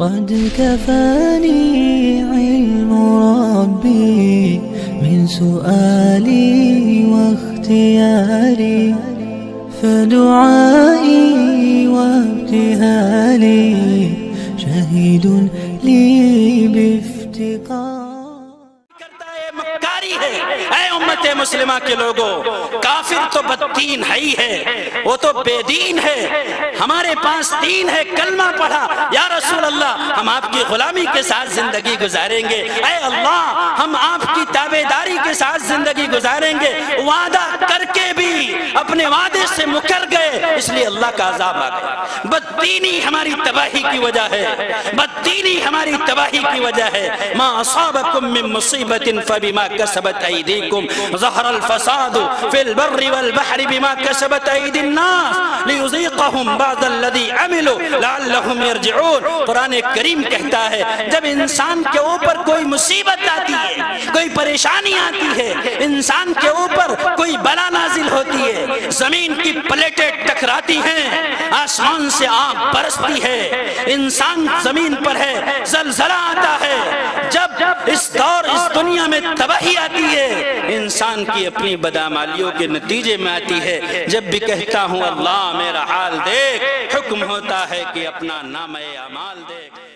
قد كفاني علم ربي من سؤالي واختياري فدعائي وابتهالي شهيد لي بافتقار اے امت مسلمہ کے لوگوں کافر تو بدتین ہے ہی ہے، وہ تو بے دین ہے، ہمارے پاس دین ہے، کلمہ پڑھا۔ یا رسول اللہ، ہم آپ کی غلامی کے ساتھ زندگی گزاریں گے۔ اے اللہ، ہم آپ کی تابیداری کے ساتھ زندگی گزاریں گے، وعدہ کر کے بھی اپنے وعدے سے مکر گئے، اس لیے اللہ کا عذاب آ گیا۔ بددینی ہماری تباہی کی وجہ ہے۔ بددینی ہماری تباہی کی وجہ ہے۔ ما اصابکم من مصیبت فبما کسبت ایدیکم ظہر الفساد فی البر والبحر بما کسبت اید الناس لیزیقہم بعض الذی عملوا لعلہم یرجعون قرآن کریم کہتا ہے، جب انسان کے اوپر کوئی مصیبت آتی ہے، کوئی پریشانی آتی ہے۔ انسان کے اوپر کوئی بلا نازل ہوتی ہے۔ زمین کی پلیٹیں ٹکراتی ہیں۔ آسمان سے آگ برستی ہے۔ انسان زمین پر ہے۔ زلزلہ آتا ہے۔ جب اس دور، اس دنیا میں تباہی آتی ہے، انسان کی اپنی بدامالیوں کے نتیجے میں آتی ہے۔ جب بھی کہتا ہوں، اللہ میرا حال دیکھ۔ حکم ہوتا ہے کہ اپنا نام اعمال دیکھ۔